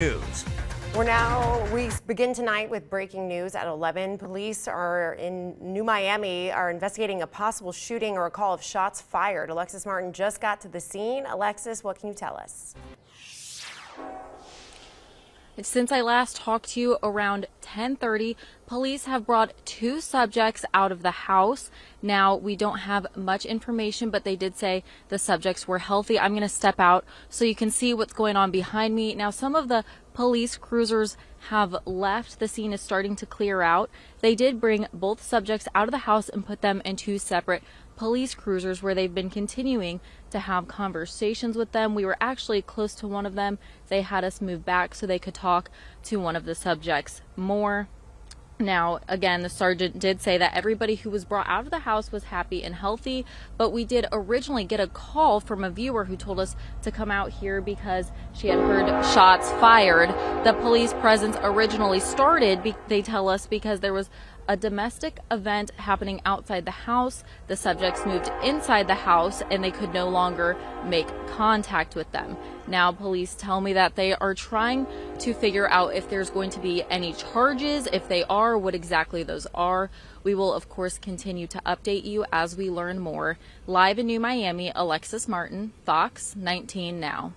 News. We're now, we begin tonight with breaking news at 11. Police are in New Miami are investigating a possible shooting or a call of shots fired. Alexis Martin just got to the scene. Alexis, what can you tell us? Since I last talked to you around 10:30, police have brought two subjects out of the house. Now, we don't have much information, but they did say the subjects were healthy. I'm going to step out so you can see what's going on behind me. Now, some of the police cruisers have left. The scene is starting to clear out. They did bring both subjects out of the house and put them in two separate police cruisers where they've been continuing to have conversations with them. We were actually close to one of them. They had us move back so they could talk to one of the subjects more. Now, again, the sergeant did say that everybody who was brought out of the house was happy and healthy, but we did originally get a call from a viewer who told us to come out here because she had heard shots fired. The police presence originally started, they tell us, because there was a domestic event happening outside the house. The subjects moved inside the house and they could no longer make contact with them. Now, police tell me that they are trying to figure out if there's going to be any charges. If they are, what exactly those are. We will, of course, continue to update you as we learn more. Live in New Miami, Alexis Martin, Fox 19 Now.